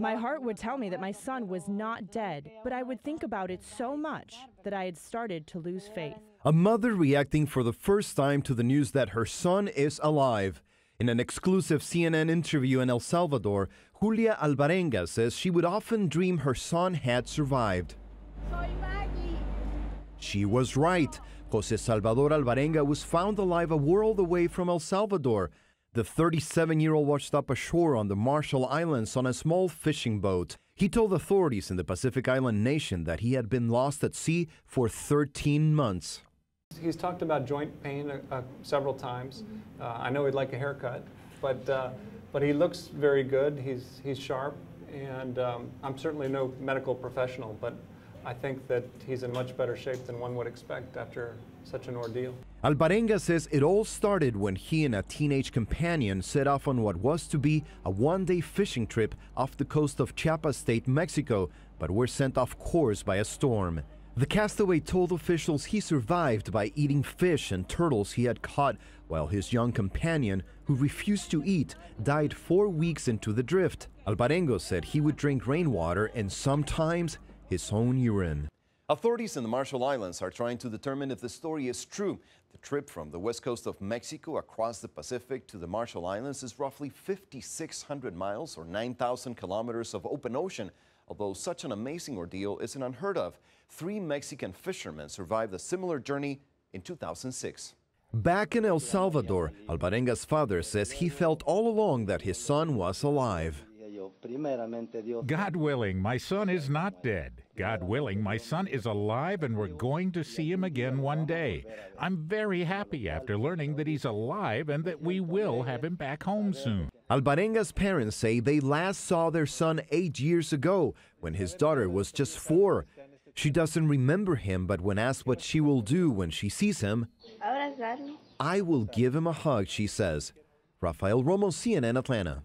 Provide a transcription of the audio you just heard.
My heart would tell me that my son was not dead, but I would think about it so much that I had started to lose faith. A mother reacting for the first time to the news that her son is alive. In an exclusive CNN interview in El Salvador, Julia Alvarenga says she would often dream her son had survived. She was right. Jose Salvador Alvarenga was found alive a world away from El Salvador. The 37 year old washed up ashore on the Marshall Islands on a small fishing boat. He told authorities in the Pacific Island nation that he had been lost at sea for 13 months. He's talked about joint pain uh, uh, several times. Uh, I know he'd like a haircut, but, uh, but he looks very good. He's, he's sharp, and um, I'm certainly no medical professional, but I think that he's in much better shape than one would expect after such an ordeal. Alvarenga says it all started when he and a teenage companion set off on what was to be a one day fishing trip off the coast of Chiapas State, Mexico, but were sent off course by a storm. The castaway told officials he survived by eating fish and turtles he had caught, while his young companion, who refused to eat, died four weeks into the drift. Alvarenga said he would drink rainwater and sometimes his own urine. Authorities in the Marshall Islands are trying to determine if the story is true. The trip from the west coast of Mexico across the Pacific to the Marshall Islands is roughly 5,600 miles or 9,000 kilometers of open ocean. Although such an amazing ordeal isn't unheard of, three Mexican fishermen survived a similar journey in 2006. Back in El Salvador, Alvarenga's father says he felt all along that his son was alive. God willing, my son is not dead. God willing, my son is alive and we're going to see him again one day. I'm very happy after learning that he's alive and that we will have him back home soon. Alvarenga's parents say they last saw their son eight years ago when his daughter was just four. She doesn't remember him, but when asked what she will do when she sees him, I will give him a hug, she says. Rafael Romo, CNN Atlanta.